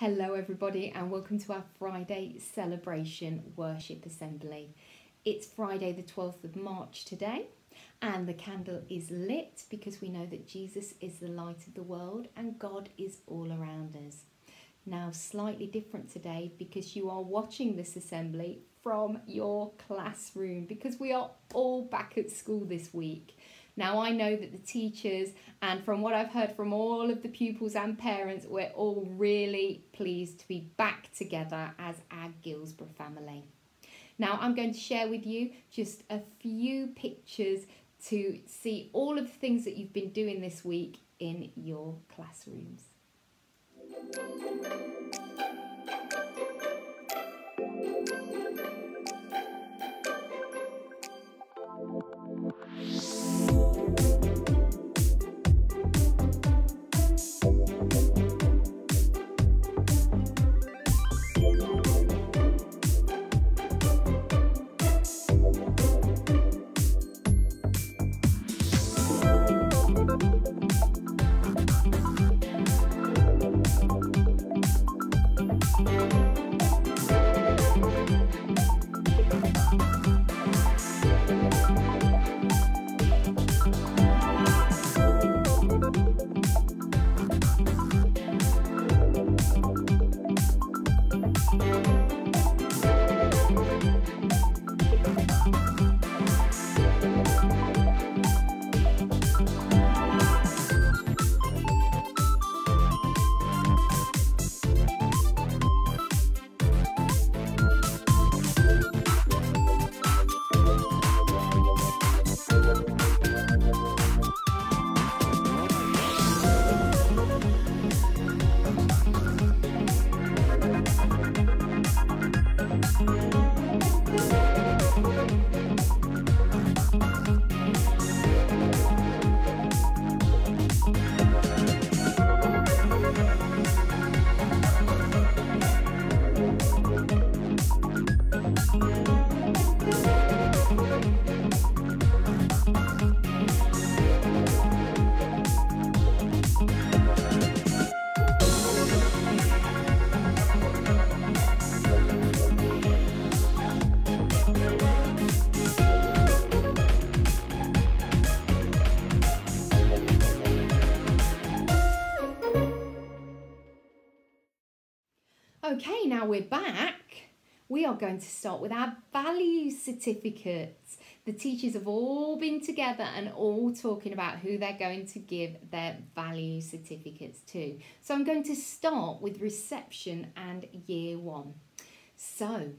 Hello, everybody, and welcome to our Friday celebration worship assembly. It's Friday, the 12th of March today, and the candle is lit because we know that Jesus is the light of the world and God is all around us. Now, slightly different today because you are watching this assembly from your classroom because we are all back at school this week. Now, I know that the teachers, and from what I've heard from all of the pupils and parents, we're all really pleased to be back together as our Guilsborough family. Now, I'm going to share with you just a few pictures to see all of the things that you've been doing this week in your classrooms. you Okay, now we're back. We are going to start with our value certificates. The teachers have all been together and all talking about who they're going to give their value certificates to. So I'm going to start with reception and year one. So,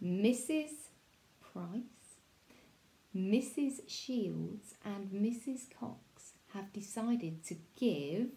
Mrs. Price, Mrs. Shields, and Mrs. Cox have decided to give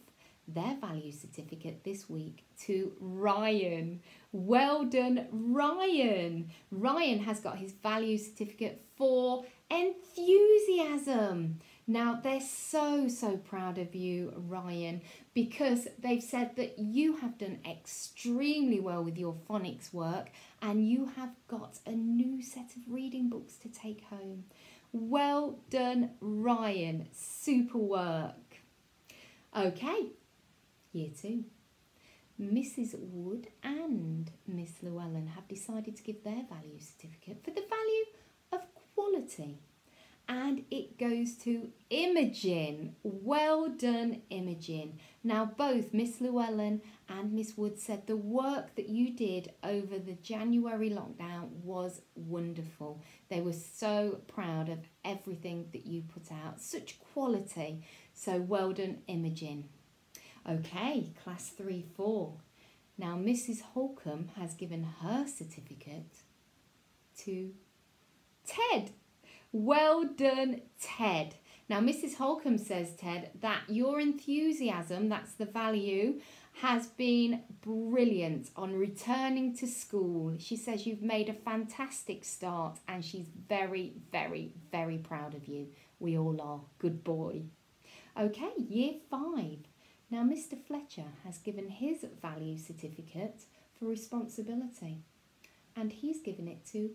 their value certificate this week to Ryan. Well done, Ryan. Ryan has got his value certificate for enthusiasm. Now, they're so, so proud of you, Ryan, because they've said that you have done extremely well with your phonics work and you have got a new set of reading books to take home. Well done, Ryan. Super work. Okay, Year two. Mrs. Wood and Miss Llewellyn have decided to give their value certificate for the value of quality. And it goes to Imogen. Well done, Imogen. Now, both Miss Llewellyn and Miss Wood said the work that you did over the January lockdown was wonderful. They were so proud of everything that you put out. Such quality. So, well done, Imogen. Okay, class 3 4. Now, Mrs. Holcomb has given her certificate to Ted. Well done, Ted. Now, Mrs. Holcomb says, Ted, that your enthusiasm, that's the value, has been brilliant on returning to school. She says you've made a fantastic start and she's very, very, very proud of you. We all are. Good boy. Okay, year five. Now, Mr. Fletcher has given his value certificate for responsibility and he's given it to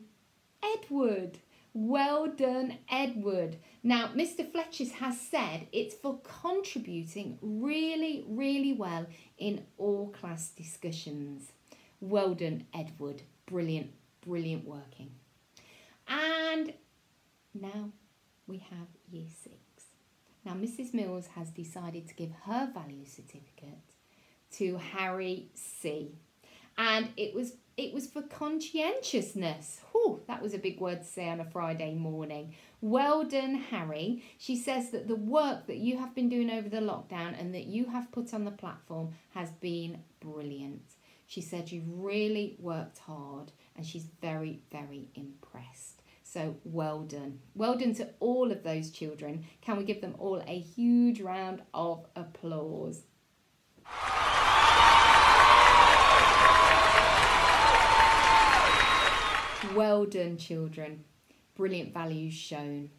Edward. Well done, Edward. Now, Mr. Fletcher has said it's for contributing really, really well in all class discussions. Well done, Edward. Brilliant, brilliant working. And now we have year six. Now, Mrs. Mills has decided to give her value certificate to Harry C. And it was it was for conscientiousness. Whew, that was a big word to say on a Friday morning. Well done, Harry. She says that the work that you have been doing over the lockdown and that you have put on the platform has been brilliant. She said you've really worked hard and she's very, very impressed. So well done. Well done to all of those children. Can we give them all a huge round of applause? Well done, children. Brilliant values shown.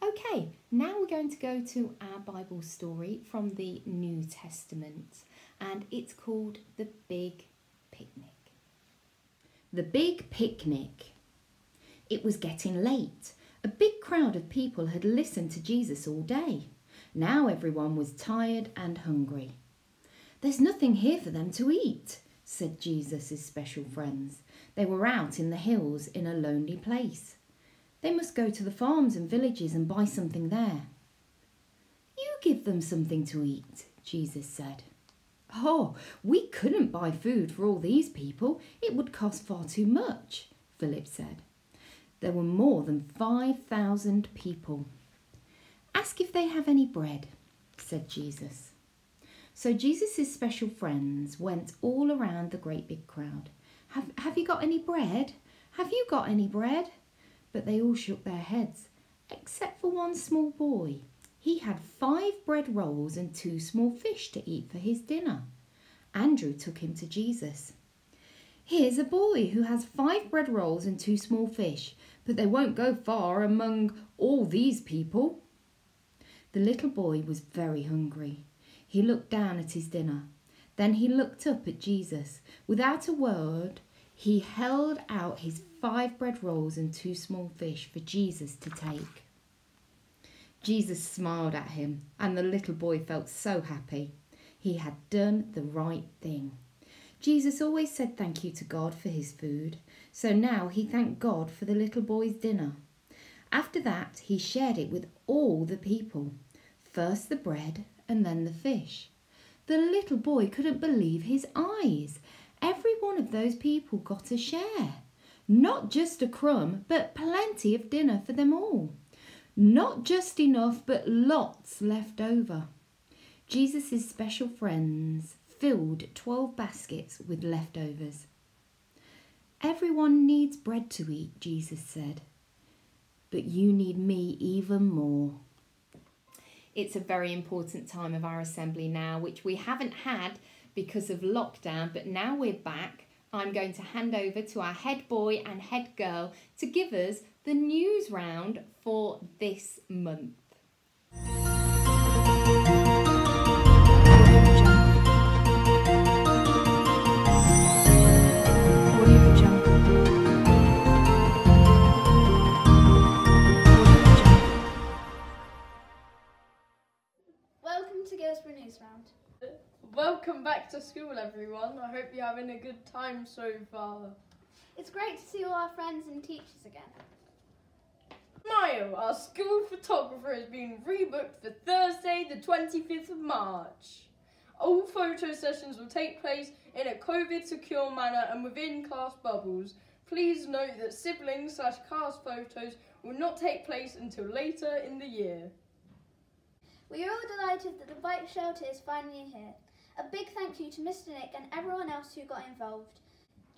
Okay, now we're going to go to our Bible story from the New Testament, and it's called The Big Picnic. The Big Picnic. It was getting late. A big crowd of people had listened to Jesus all day. Now everyone was tired and hungry. There's nothing here for them to eat, said Jesus' special friends. They were out in the hills in a lonely place. They must go to the farms and villages and buy something there. You give them something to eat, Jesus said. Oh, we couldn't buy food for all these people. It would cost far too much, Philip said. There were more than 5,000 people. Ask if they have any bread, said Jesus. So Jesus' special friends went all around the great big crowd. Have, have you got any bread? Have you got any bread? But they all shook their heads, except for one small boy. He had five bread rolls and two small fish to eat for his dinner. Andrew took him to Jesus. Here's a boy who has five bread rolls and two small fish, but they won't go far among all these people. The little boy was very hungry. He looked down at his dinner. Then he looked up at Jesus. Without a word, he held out his five bread rolls and two small fish for Jesus to take. Jesus smiled at him, and the little boy felt so happy. He had done the right thing. Jesus always said thank you to God for his food, so now he thanked God for the little boy's dinner. After that, he shared it with all the people first the bread and then the fish. The little boy couldn't believe his eyes. Every one of those people got a share. Not just a crumb, but plenty of dinner for them all. Not just enough, but lots left over. Jesus' special friends filled 12 baskets with leftovers. Everyone needs bread to eat, Jesus said, but you need me even more. It's a very important time of our assembly now, which we haven't had because of lockdown, but now we're back. I'm going to hand over to our head boy and head girl to give us the news round for this month. Welcome back to school, everyone. I hope you're having a good time so far. It's great to see all our friends and teachers again. Mayo, our school photographer, has been rebooked for Thursday, the 25th of March. All photo sessions will take place in a COVID secure manner and within class bubbles. Please note that siblings slash class photos will not take place until later in the year. We are all delighted that the bike shelter is finally here. A big thank you to Mr. Nick and everyone else who got involved.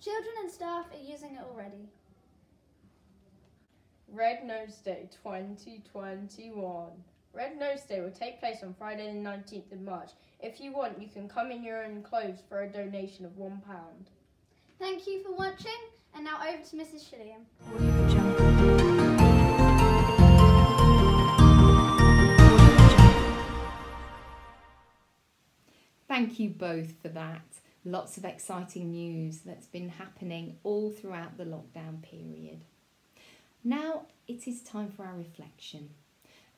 Children and staff are using it already. Red Nose Day 2021. Red Nose Day will take place on Friday the 19th of March. If you want, you can come in your own clothes for a donation of £1. Thank you for watching, and now over to Mrs. Shilliam. Thank you both for that. Lots of exciting news that's been happening all throughout the lockdown period. Now it is time for our reflection.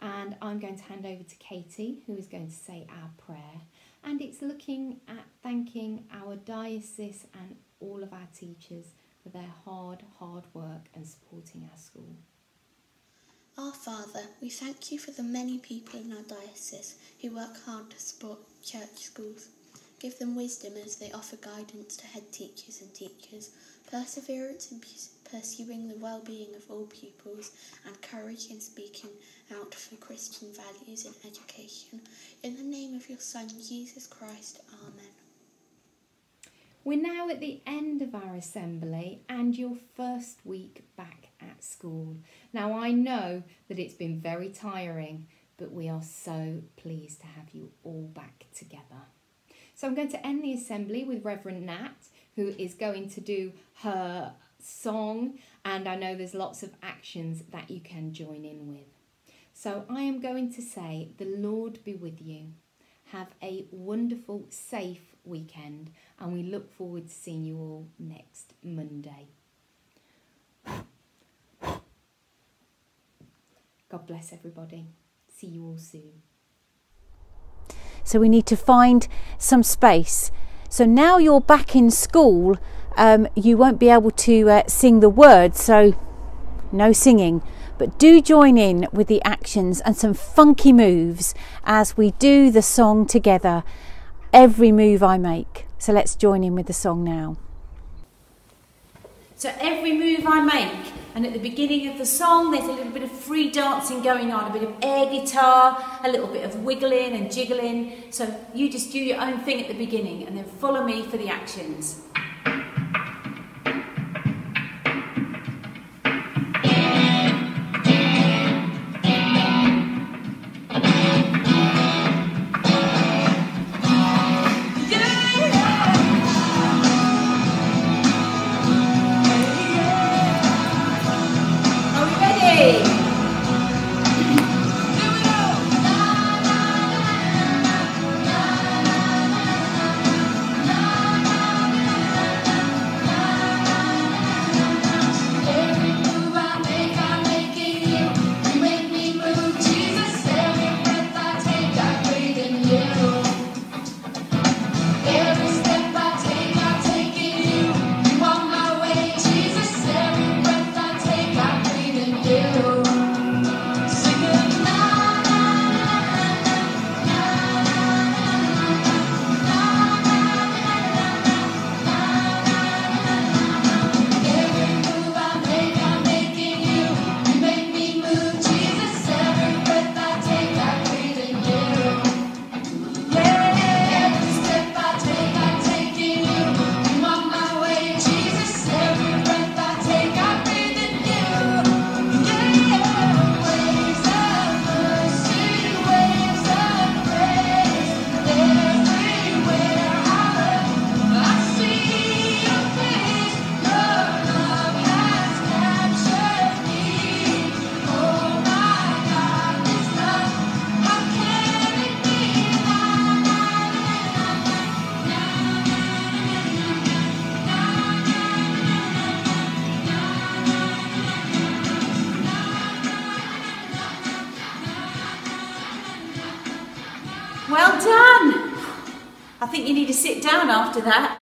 And I'm going to hand over to Katie, who is going to say our prayer. And it's looking at thanking our diocese and all of our teachers for their hard, hard work and supporting our school. Our Father, we thank you for the many people in our diocese who work hard to support church schools. Give them wisdom as they offer guidance to head teachers and teachers, perseverance in pursuing the well-being of all pupils, and courage in speaking out for Christian values in education. In the name of your Son, Jesus Christ. Amen. We're now at the end of our assembly and your first week back at school. Now, I know that it's been very tiring, but we are so pleased to have you all back together. So, I'm going to end the assembly with Reverend Nat, who is going to do her song, and I know there's lots of actions that you can join in with. So, I am going to say, The Lord be with you. Have a wonderful, safe weekend, and we look forward to seeing you all next Monday. God bless everybody. See you all soon. So we need to find some space. So now you're back in school, um, you won't be able to uh, sing the words, so no singing. But do join in with the actions and some funky moves as we do the song together every move I make. So let's join in with the song now. So every move I make, and at the beginning of the song, there's a little bit of free dancing going on, a bit of air guitar, a little bit of wiggling and jiggling. So you just do your own thing at the beginning and then follow me for the actions. After that.